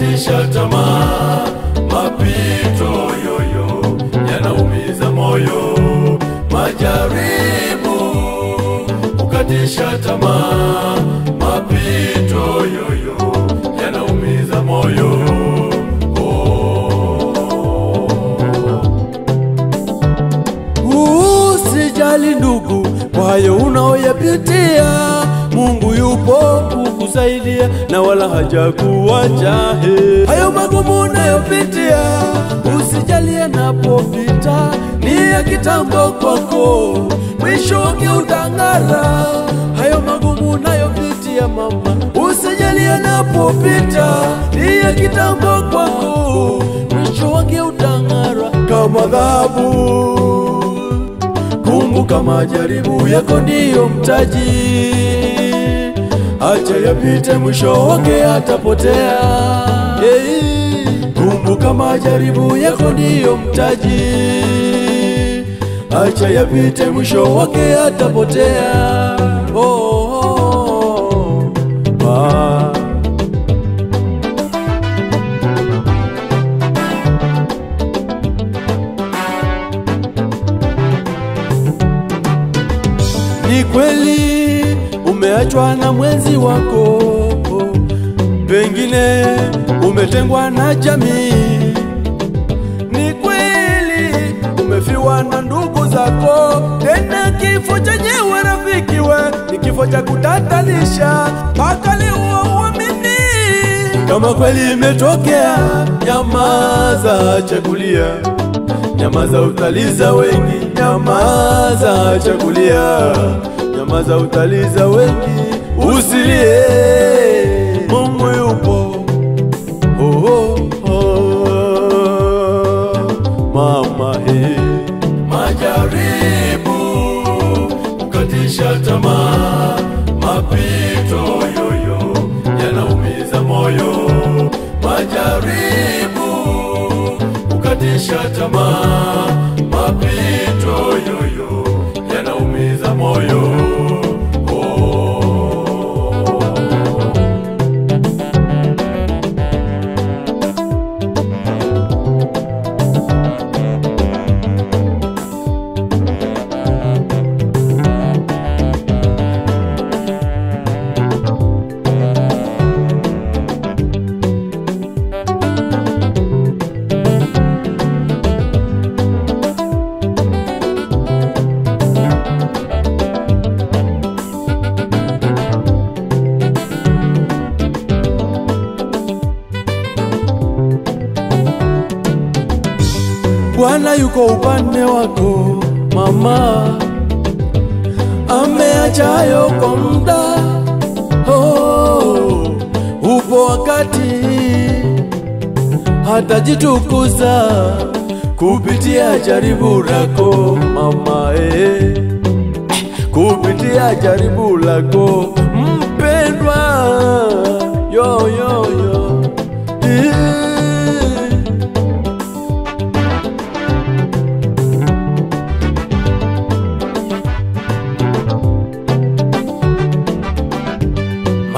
kukatisha tamaa, mapito yoyo yanaumiza moyo, majaribu kukatisha tamaa, mapito yoyo yanaumiza moyo. Na wala hajakuacha. He, hayo magumu unayopitia, usijali yanapopita, ni ya kitambo kwako, mwisho wake utang'ara. Hayo magumu unayopitia mama, usijali yanapopita, ni ya kitambo kwako, mwisho wake utang'ara kama dhahabu. Kumbuka majaribu yako ndiyo mtaji, acha yapite, mwisho wake atapotea. Hey, kumbuka majaribu yako ndiyo mtaji, acha yapite, mwisho wake atapotea. Umeachwa na mwenzi wako, pengine umetengwa na jamii. Ni kweli umefiwa na ndugu zako, tena kifo chenyewe rafiki we ni kifo cha kutatanisha, mpaka leo uamini. Kama kweli imetokea, nyamaza, chakulia, Nyamaza utaliza wengi, nyamaza chagulia, nyamaza utaliza wengi, usilie, Mungu yupo. Oh, oh, oh. Mama he, Majaribu kukatisha tamaa, mapito yoyo yanaumiza moyo. Majaribu kukatisha tamaa, mapito yoyo yanaumiza moyo. Bwana yuko upande wako mama, ameacha hayo kwa muda. Oh, upo wakati hatajitukuza kupitia jaribu lako mama, eh, kupitia jaribu lako mpendwa, yoyo yo yo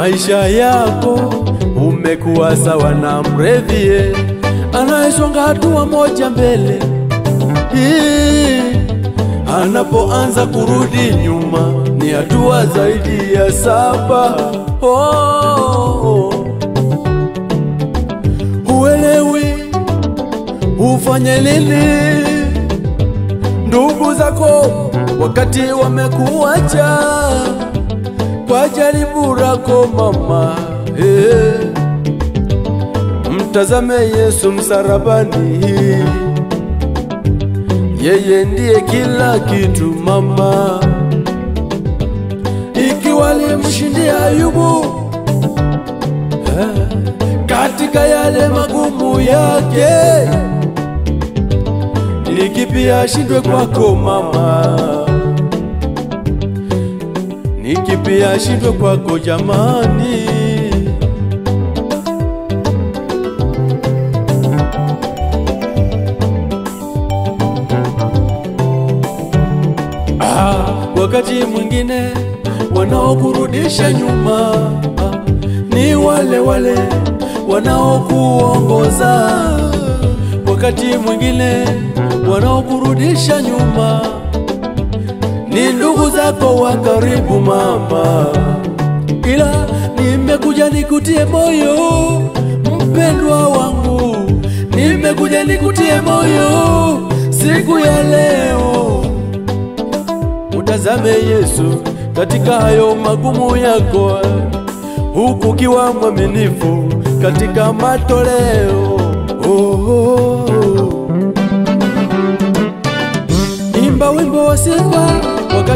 Maisha yako umekuwa sawa na mrevie anayesonga hatua moja mbele, anapoanza kurudi nyuma ni hatua zaidi ya saba. Oh, huelewi ufanye nini? Ndugu zako wakati wamekuacha jaribu lako mama, hey. Mtazame Yesu msarabani, yeye ndiye kila kitu mama. Ikiwa alimshindia Ayubu eh, katika yale magumu yake, ni kipi ashindwe kwako mama? Ni pia shindwe kwako jamani? Ah, wakati mwingine wanaokurudisha nyuma ni wale wale wanaokuongoza. Wakati mwingine wanaokurudisha nyuma ni ndugu zako wa karibu mama, ila nimekuja nikutie moyo mpendwa wangu, nimekuja nikutie moyo siku ya leo. Utazame Yesu katika hayo magumu yako, huku kiwa mwaminifu katika matoleo.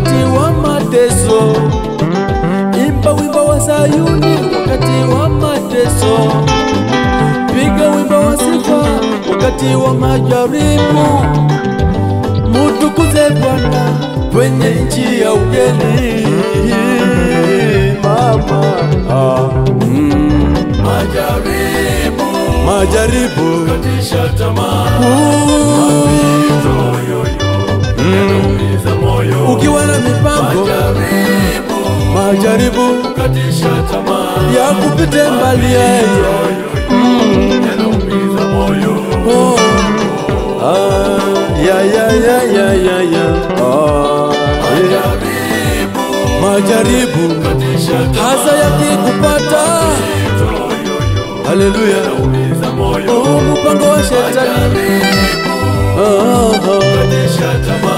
Wakati wa mateso, imba wimbo wa Sayuni wakati wa mateso, piga wimbo wa sifa wakati wa majaribu, mutukuze Bwana kwenye nchi ya ugeni. Mama, ah, mm, Majaribu. Majaribu. Katisha tamaa, uh, yoyo. Moyo ukiwa na mipango majaribu ya kupita mbali. Majaribu hasa yakikupata. Haleluya. Mpango wa shetani. Ah, ah, ah.